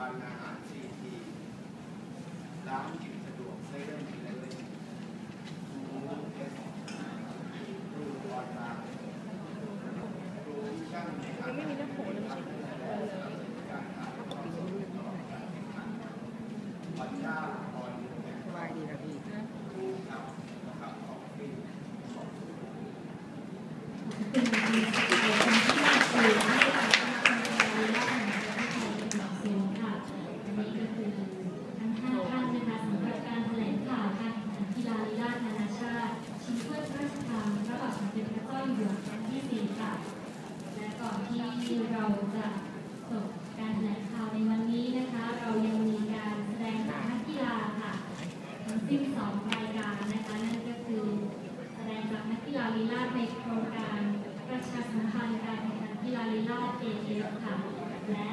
ปันอาหารซีทีร้านกินสะดวกเซเว่นอีเลเว่นรูเอสรูออนไลรูช่างยังไม่มีเรื่องโผล่เลยใช่ปัญญาออนไลน์ดีนะพี่รูครับนะครับของฟรีของ ขั้นที่สี่ค่ะ และก่อนที่เราจะจบการแถลงข่าวในวันนี้นะคะ เรายังมีการแสดงนักกีฬาค่ะทั้งสองรายการนะคะ นั่นก็คือแสดงนักกีฬาลีลาในโครงการประชาสัมพันธ์การแข่งขันกีาลีลาเอเอค่ะและ